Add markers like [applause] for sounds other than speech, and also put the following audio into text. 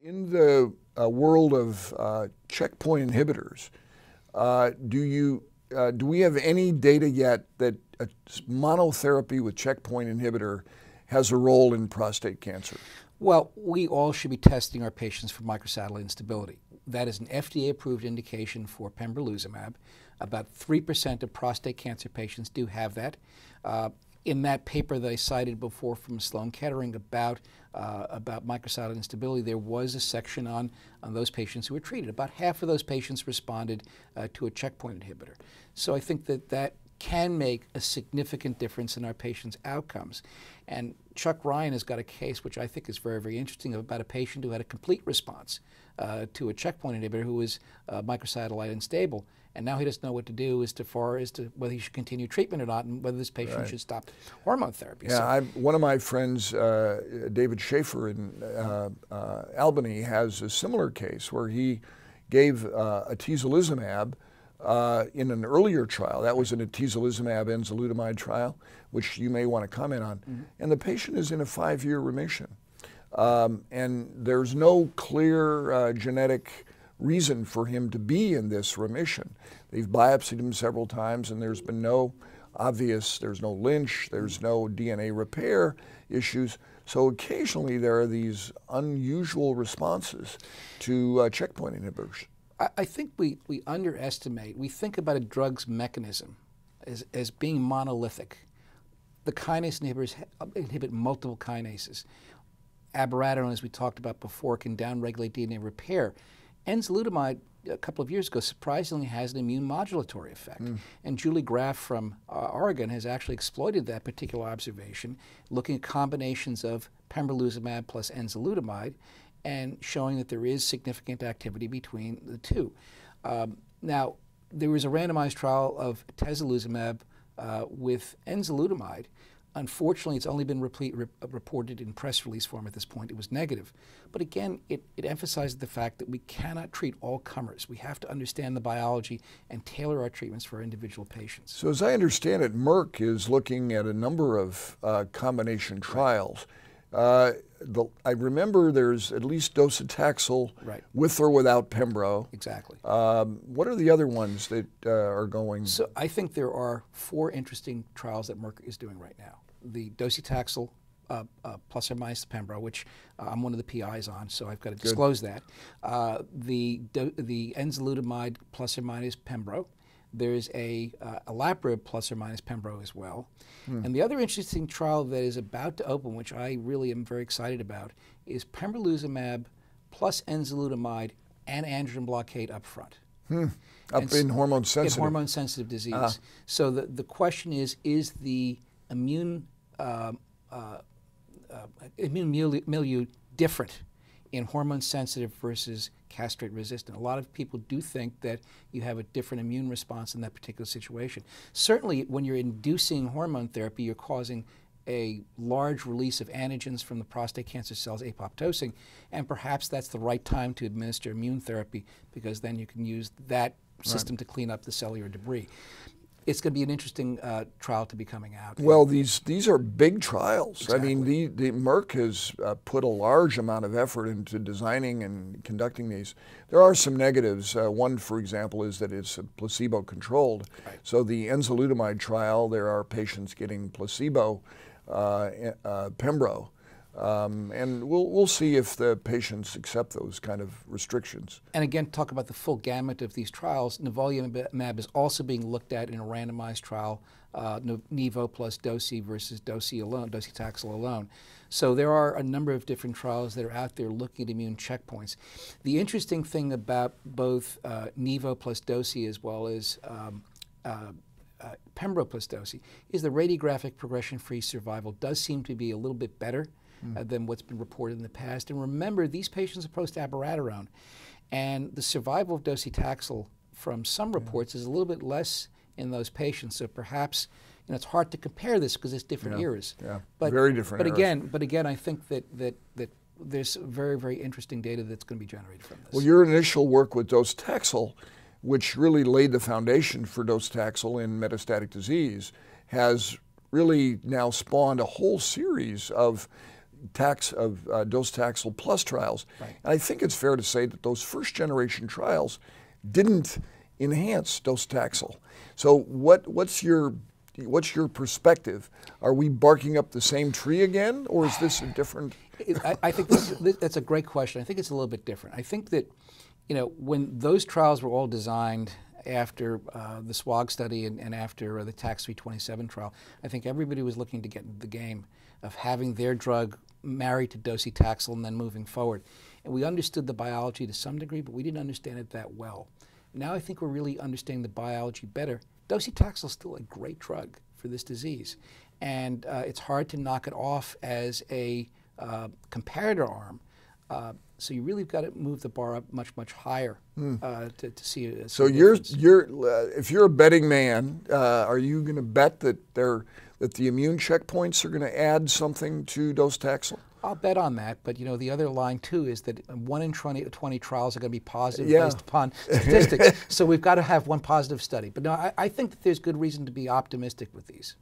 In the uh, world of uh, checkpoint inhibitors, uh, do you uh, do we have any data yet that a monotherapy with checkpoint inhibitor has a role in prostate cancer? Well, we all should be testing our patients for microsatellite instability. That is an FDA-approved indication for pembrolizumab. About 3% of prostate cancer patients do have that. Uh, in that paper that I cited before from Sloan Kettering about uh, about microsatellite instability, there was a section on, on those patients who were treated. About half of those patients responded uh, to a checkpoint inhibitor. So I think that that can make a significant difference in our patients' outcomes. And Chuck Ryan has got a case which I think is very, very interesting about a patient who had a complete response uh, to a checkpoint inhibitor who was uh, microsatellite unstable. And now he doesn't know what to do as to far as to whether he should continue treatment or not and whether this patient right. should stop hormone therapy. Yeah, so, one of my friends, uh, David Shaffer in uh, uh, Albany, has a similar case where he gave uh, atezolizumab uh, in an earlier trial. That was an atezolizumab enzalutamide trial, which you may want to comment on. Mm -hmm. And the patient is in a five-year remission. Um, and there's no clear uh, genetic reason for him to be in this remission. They've biopsied him several times, and there's been no obvious, there's no Lynch, there's no DNA repair issues. So occasionally there are these unusual responses to uh, checkpoint inhibitors. I, think we, we underestimate, we think about a drug's mechanism as, as being monolithic. The kinase inhibitors inhibit multiple kinases. Abiraterone, as we talked about before, can downregulate DNA repair. Enzalutamide, a couple of years ago, surprisingly has an immune modulatory effect. Mm. And Julie Graff from uh, Oregon has actually exploited that particular observation, looking at combinations of pembrolizumab plus enzalutamide and showing that there is significant activity between the two. Um, now, there was a randomized trial of atezolizumab uh, with enzalutamide. Unfortunately, it's only been repeat, re reported in press release form at this point. It was negative. But again, it, it emphasizes the fact that we cannot treat all comers. We have to understand the biology and tailor our treatments for individual patients. So as I understand it, Merck is looking at a number of uh, combination trials. Right. Uh, the, I remember there's at least docetaxel right. with or without Pembro. Exactly. Um, what are the other ones that uh, are going? So I think there are four interesting trials that Merck is doing right now. The docetaxel uh, uh, plus or minus the Pembro, which uh, I'm one of the PIs on, so I've got to disclose Good. that. Uh, the the enzalutamide plus or minus Pembro, there's a, uh, plus or minus Pembro as well. Hmm. And the other interesting trial that is about to open, which I really am very excited about, is pembrolizumab plus enzalutamide and androgen blockade up front. Hmm. Up and in hormone sensitive. In hormone sensitive disease. Ah. So the, the question is, is the immune uh, uh, uh, immune milieu, milieu different in hormone sensitive versus castrate resistant. A lot of people do think that you have a different immune response in that particular situation. Certainly, when you're inducing hormone therapy, you're causing a large release of antigens from the prostate cancer cells apoptosing, and perhaps that's the right time to administer immune therapy because then you can use that system right. to clean up the cellular debris it's going to be an interesting uh, trial to be coming out. Well, these these are big trials. Exactly. I mean, the, the Merck has uh, put a large amount of effort into designing and conducting these. There are some negatives. Uh, one, for example, is that it's a placebo controlled. Right. So the enzalutamide trial, there are patients getting placebo, uh, uh, Pembro. Um, and we'll, we'll see if the patients accept those kind of restrictions. And again, talk about the full gamut of these trials. Nivolumab is also being looked at in a randomized trial, uh, Nivo plus Dosi versus Dosi alone, docetaxel alone. So there are a number of different trials that are out there looking at immune checkpoints. The interesting thing about both uh, Nivo plus Dosi as well as um, uh, uh, Pembro plus Dosi is the radiographic progression-free survival does seem to be a little bit better mm. uh, than what's been reported in the past. And remember, these patients are post-abiraterone, and the survival of docetaxel from some reports yeah. is a little bit less in those patients. So perhaps you know, it's hard to compare this because it's different yeah. eras. Yeah, but, very different. But eras. again, but again, I think that that that there's very very interesting data that's going to be generated from this. Well, your initial work with docetaxel, which really laid the foundation for docetaxel in metastatic disease, has really now spawned a whole series of tax of uh, docetaxel plus trials. Right. And I think it's fair to say that those first generation trials didn't enhance docetaxel. So what what's your what's your perspective? Are we barking up the same tree again, or is this a different? I, I think this, this, that's a great question. I think it's a little bit different. I think that, you know, when those trials were all designed after uh, the SWOG study and, and after uh, the TAX 327 trial, I think everybody was looking to get into the game of having their drug married to docetaxel and then moving forward. And we understood the biology to some degree, but we didn't understand it that well. Now I think we're really understanding the biology better. Docetaxel is still a great drug for this disease, and uh, it's hard to knock it off as a uh, comparator arm. Uh, so you really got to move the bar up much, much higher uh, to, to see a, So you're you're uh, if you're a betting man, uh, are you going to bet that they're that the immune checkpoints are going to add something to docetaxel? I'll bet on that, but you know the other line too is that one in 20, 20 trials are going to be positive Yeah. based upon [laughs] statistics. so we've got to have one positive study. But no, I, I think that there's good reason to be optimistic with these.